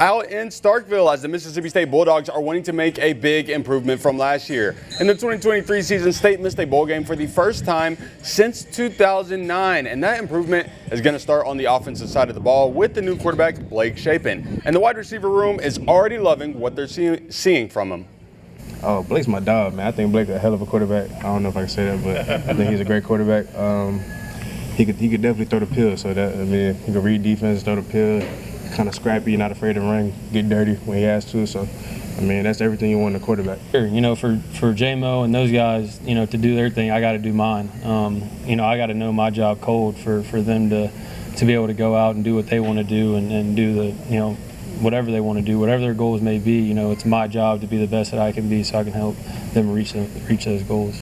Out in Starkville, as the Mississippi State Bulldogs are wanting to make a big improvement from last year. In the 2023 season, State missed a bowl game for the first time since 2009, and that improvement is going to start on the offensive side of the ball with the new quarterback, Blake Shapen. And the wide receiver room is already loving what they're see- seeing from him. Oh, Blake's my dog, man. I think Blake's a hell of a quarterback. I don't know if I can say that, but I think he's a great quarterback. Um, he could he could definitely throw the pill. So that I mean, he could read defense, throw the pill, kind of scrappy, not afraid to run, get dirty when he has to. So, I mean, that's everything you want in a quarterback. Sure, you know, for for JMO and those guys, you know, to do their thing, I got to do mine. Um, you know, I got to know my job cold for for them to to be able to go out and do what they want to do and, and do the you know whatever they want to do, whatever their goals may be. You know, it's my job to be the best that I can be, so I can help them reach them, reach those goals.